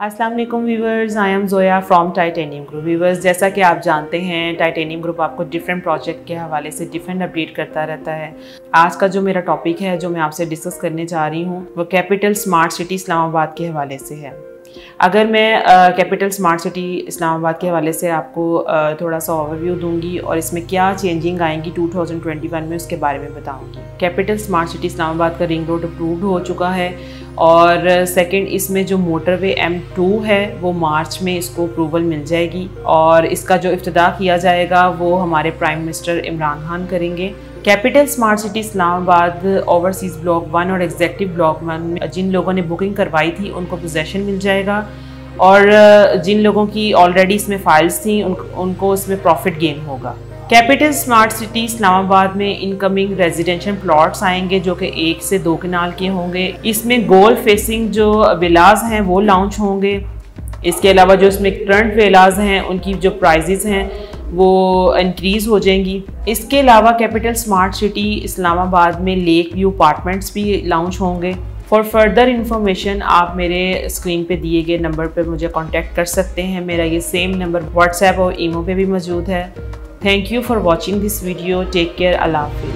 अस्सलाम वालेकुम viewers I am Zoya from titanium group viewers, जैसा कि आप जानते हैं टाइटेनियम ग्रुप आपको डिफरेंट प्रोजेक्ट के हवाले से डिफरेंट अपडेट करता रहता है। आज का जो मेरा टॉपिक है, जो मैं आपसे डिस्कस करने जा रही हूँ, वो कैपिटल स्मार्ट सिटी इस्लामाबाद के हवाले से है। अगर मैं कैपिटल स्मार्ट सिटी इस्लामाबाद के हवाले से आपको uh, थोड़ा सा ओवरव्यू दूँगी और इसमें क्या चेंजिंग आएँगी 2021 में उसके बारे में बताऊँगी। कैपिटल स्मार्ट सिटी इस्लामाबाद का रिंग रोड अप्रूव्ड हो चुका है और सेकंड इसमें जो मोटरवे M2 है वो मार्च में इसको अप्रूवल मिल जाएगी और इसका जो इफ्तः किया जाएगा वो हमारे प्राइम मिनिस्टर इमरान खान करेंगे। Capital smart city Islamabad overseas block one और एग्जेक्टिव ब्लॉक वन में जिन लोगों ने बुकिंग करवाई थी उनको पोजेशन मिल जाएगा। और जिन लोगों की ऑलरेडी इसमें फ़ाइल्स थी उन, उनको इसमें प्रॉफिट गेन होगा। कैपिटल स्मार्ट सिटी इस्लामाबाद में इनकमिंग रेजिडेंशियल प्लॉट्स आएँगे जो कि एक से दो कनाल के होंगे। इसमें गोल फेसिंग जो विलाज हैं वो लॉन्च होंगे। इसके अलावा जो इसमें करंट विलाज हैं उनकी जो प्राइजेज़ हैं वो इंक्रीज़ हो जाएँगी। इसके अलावा कैपिटल स्मार्ट सिटी इस्लामाबाद में लेक व्यू अपार्टमेंट्स भी लॉन्च होंगे। फॉर फर्दर इन्फॉर्मेशन आप मेरे स्क्रीन पे दिए गए नंबर पे मुझे कांटेक्ट कर सकते हैं। मेरा ये सेम नंबर व्हाट्सएप और ईमो पे भी मौजूद है। Thank you for watching this video take care Allah Hafiz.